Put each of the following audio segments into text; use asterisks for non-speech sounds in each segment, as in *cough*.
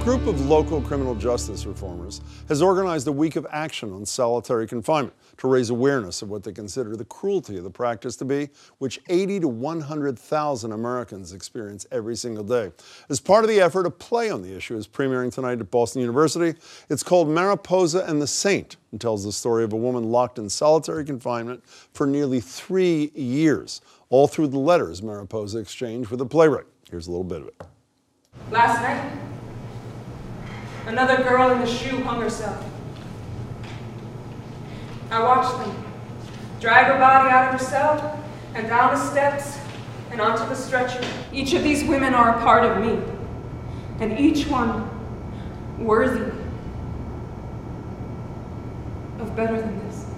group of local criminal justice reformers has organized a week of action on solitary confinement to raise awareness of what they consider the cruelty of the practice to be, which 80 to 100,000 Americans experience every single day. As part of the effort, a play on the issue is premiering tonight at Boston University. It's called Mariposa and the Saint and tells the story of a woman locked in solitary confinement for nearly three years, all through the letters Mariposa exchanged with the playwright. Here's a little bit of it. Last night, another girl in the SHU hung herself. I watched them drag her body out of her cell and down the steps and onto the stretcher. Each of these women are a part of me, and each one worthy of better than this.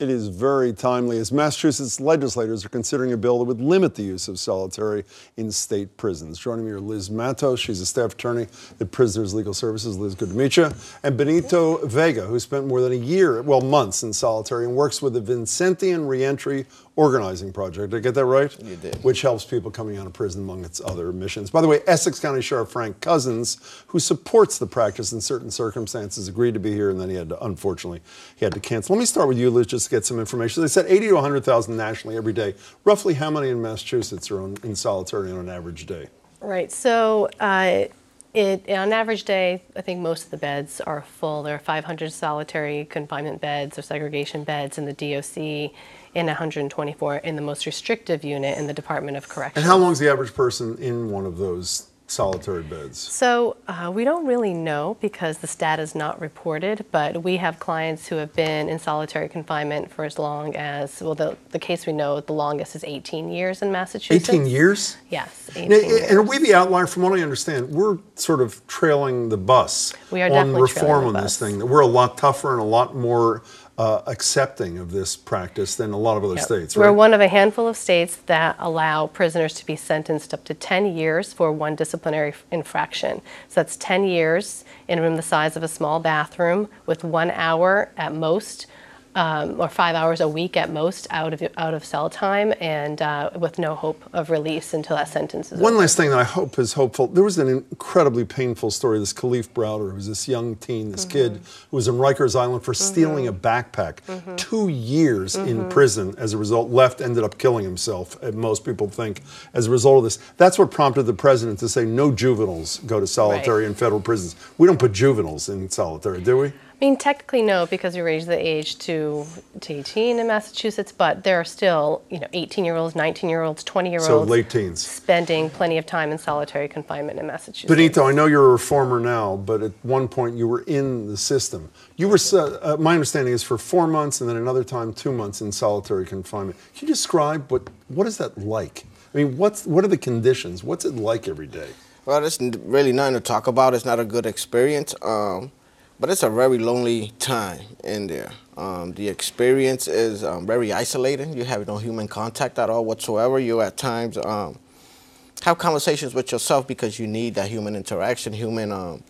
It is very timely as Massachusetts legislators are considering a bill that would limit the use of solitary in state prisons. Joining me are Lizz Matos, she's a staff attorney at Prisoners Legal Services. Lizz, good to meet you. And Benito Vega, who spent more than a year, well, months in solitary and works with the Vincentian Reentry Organizing Project. Did I get that right? You did. Which helps people coming out of prison among its other missions. By the way, Essex County Sheriff Frank Cousins, who supports the practice in certain circumstances, agreed to be here, and then he had to, unfortunately, he had to cancel. Let me start with you, Lizz, just get some information. They said 80 to 100,000 nationally every day. Roughly how many in Massachusetts are on, in solitary on an average day? Right. So, uh, it, on an average day, I think most of the beds are full. There are 500 solitary confinement beds or segregation beds in the DOC, and 124 in the most restrictive unit in the Department of Corrections. And how long is the average person in one of those solitary beds? So uh, we don't really know because the stat is not reported, but we have clients who have been in solitary confinement for as long as, well, the, the case we know the longest is 18 years in Massachusetts. 18 years? Yes, 18 Now, years. And are we the outlier? From what I understand, we're sort of trailing the bus We are on reform on this thing. We're a lot tougher and a lot more uh, accepting of this practice than a lot of other Yep. states, We're one of a handful of states that allow prisoners to be sentenced up to 10 years for one disciplinary infraction. So that's 10 years in a room the size of a small bathroom with one hour at most. Um, or five hours a week at most out of out of cell time, and uh, with no hope of release until that sentence is One over. last thing that I hope is hopeful. There was an incredibly painful story. This Kalief Browder, who was this young teen, this mm-hmm. kid who was in Rikers Island for mm-hmm. stealing a backpack. Mm-hmm. Two years in prison as a result. Left, ended up killing himself. Uh, most people think as a result of this. That's what prompted the president to say no juveniles go to solitary in federal prisons. We don't put juveniles in solitary, do we? I mean, technically no, because we raised the age to to 18 in Massachusetts, but there are still you know 18 year olds, 19 year olds, 20 year olds. So late teens. spending plenty of time in solitary confinement in Massachusetts. Benito, I know you're a reformer now, but at one point you were in the system. You were, so- uh, my understanding is for four months and then another time two months in solitary confinement. Can you describe what what is that like? I mean, what's what are the conditions? What's it like every day? Well, it's really nothing to talk about. It's not a good experience, um, but it's a very lonely time in there. Um, the experience is um, very isolating. You have no human contact at all whatsoever. You at times um, have conversations with yourself because you need that human interaction, human um,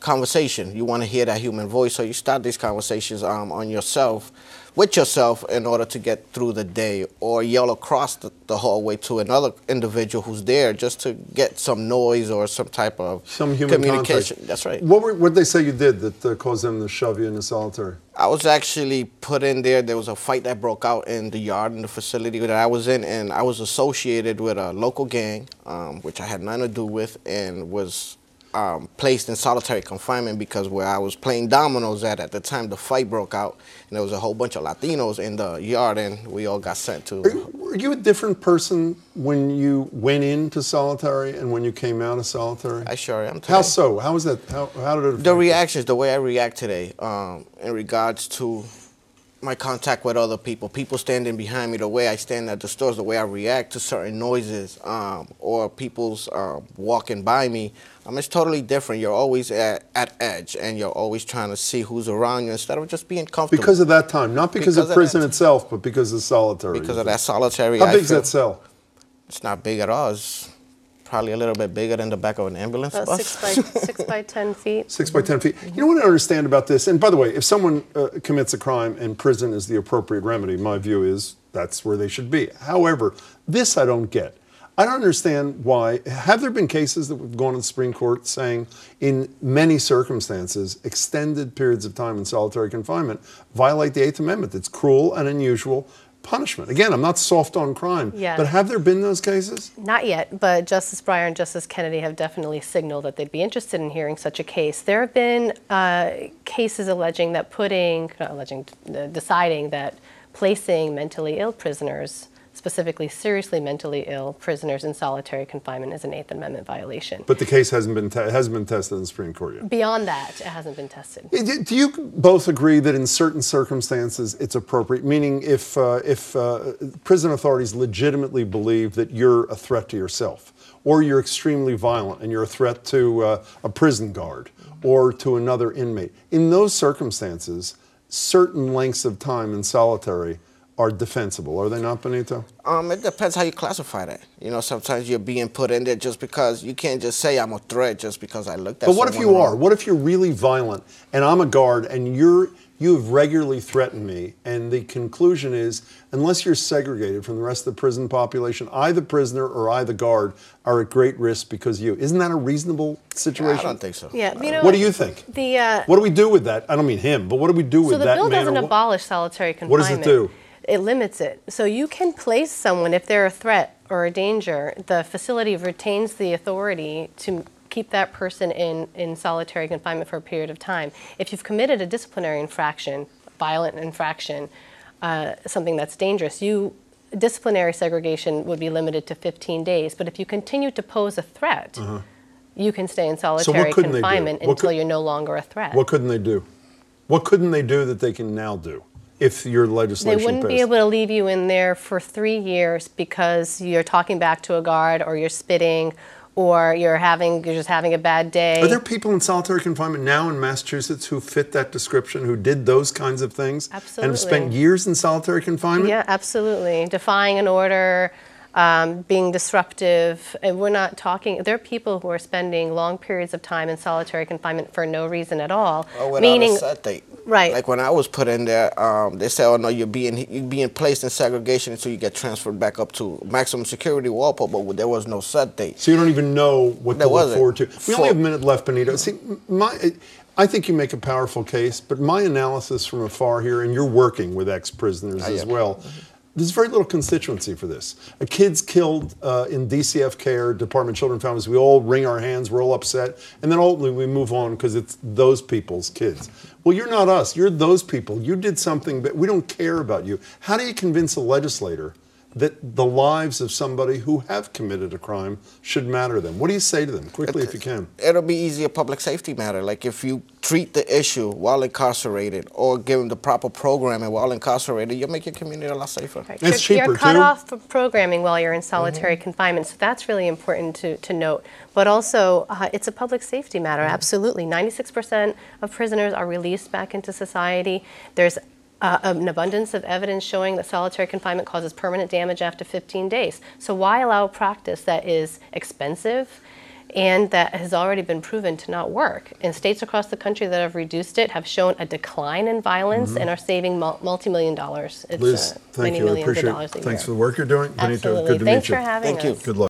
conversation. You want to hear that human voice, so you start these conversations um, on yourself, with yourself, in order to get through the day, or yell across the, the hallway to another individual who's there just to get some noise or some type of Some human communication. contact. That's right. What what they say you did that uh, caused them to shove you in the solitary? I was actually put in there. There was a fight that broke out in the yard in the facility that I was in, and I was associated with a local gang, um, which I had nothing to do with, and was um, placed in solitary confinement because where I was playing dominoes at at the time the fight broke out, and there was a whole bunch of Latinos in the yard, and we all got sent to. Are you, were you a different person when you went into solitary and when you came out of solitary? I sure am. Today. How so? How was that? How, how did it? the you? reactions, the way I react today, um, in regards to my contact with other people, people standing behind me, the way I stand at the stores, the way I react to certain noises, um, or people's uh, walking by me, um, it's totally different. You're always at, at edge, and you're always trying to see who's around you instead of just being comfortable. Because of that time, not because, Because of prison itself, but because of solitary. because of that solitary. How big is that cell? It's not big at all. It's probably a little bit bigger than the back of an ambulance About bus. six by six *laughs* by 10 feet. Six by 10 feet. You know what I understand about this? And by the way, if someone uh, commits a crime and prison is the appropriate remedy, my view is that's where they should be. However, this I don't get. I don't understand why. Have there been cases that we've gone to the Supreme Court saying, in many circumstances, extended periods of time in solitary confinement violate the Eighth Amendment? It's cruel and unusual punishment. Again, I'm not soft on crime, Yeah. but have there been those cases? Not yet, but Justice Breyer and Justice Kennedy have definitely signaled that they'd be interested in hearing such a case. There have been uh, cases alleging that putting, not alleging, uh, deciding that placing mentally ill prisoners, specifically seriously mentally ill prisoners in solitary confinement, is an Eighth Amendment violation. But the case hasn't been te- hasn't been tested in the Supreme Court yet. Beyond that, it hasn't been tested. Do you both agree that in certain circumstances it's appropriate? Meaning, if uh, if uh, prison authorities legitimately believe that you're a threat to yourself, or you're extremely violent and you're a threat to uh, a prison guard or to another inmate, in those circumstances, certain lengths of time in solitary are defensible, are they not, Benito? Um, it depends how you classify that. You know, sometimes you're being put in there just because you can't just say I'm a threat just because I looked at. But what if someone you are? What if you're really violent and I'm a guard and you're you have regularly threatened me and the conclusion is unless you're segregated from the rest of the prison population, I the prisoner or I the guard are at great risk because of you. Isn't that a reasonable situation? I don't think so. Yeah, you know What do you think? The uh, What do we do with that? I don't mean him, but what do we do with that? So the that bill man doesn't or abolish solitary confinement. What does it do? It limits it. So you can place someone if they're a threat or a danger. The facility retains the authority to keep that person in, in solitary confinement for a period of time. If you've committed a disciplinary infraction, violent infraction, uh, something that's dangerous, you disciplinary segregation would be limited to 15 days. But if you continue to pose a threat, you can stay in solitary do? confinement until could- you're no longer a threat. What couldn't they do? What couldn't they do that they can now do if your legislation They wouldn't be able to leave you in there for three years because you're talking back to a guard or you're spitting or you're having you're just having a bad day. Are there people in solitary confinement now in Massachusetts who fit that description, who did those kinds of things, and have spent years in solitary confinement? yeah, absolutely. Defying an order, um, being disruptive. And we're not talking. There are people who are spending long periods of time in solitary confinement for no reason at all. Or without meaning, a set date. Right. Like when I was put in there, um, they said, "Oh no, you're being you're being placed in segregation until you get transferred back up to maximum security Walpole." But there was no set date. So you don't even know what There to look wasn't. forward to. We For- only have a minute left, Benito. See, my, I think you make a powerful case, but my analysis from afar here, and you're working with ex-prisoners I as am. well. There's very little constituency for this. A kid's killed uh, in DCF care, Department of Children and Families. We all wring our hands, we're all upset, and then ultimately we move on because it's those people's kids. Well, you're not us. You're those people. You did something, but we don't care about you. How do you convince a legislator that the lives of somebody who have committed a crime should matter to them? What do you say to them quickly if you can? It'll be easier public safety matter. Like if you treat the issue while incarcerated or give them the proper programming while incarcerated, you'll make your community a lot safer. Right. It's you're, cheaper, you're cut too. off from programming while you're in solitary confinement, so that's really important to, to note. But also, uh, it's a public safety matter, absolutely. 96% of prisoners are released back into society. There's uh, an abundance of evidence showing that solitary confinement causes permanent damage after 15 days. So, why allow a practice that is expensive? And that has already been proven to not work. And states across the country that have reduced it have shown a decline in violence and are saving mul- multi-million dollars. It's Lizz, uh, thank many you. I millions appreciate it. Thanks year. for the work you're doing. Benito, Absolutely. good to Thanks meet you. for having Thank you. Good luck.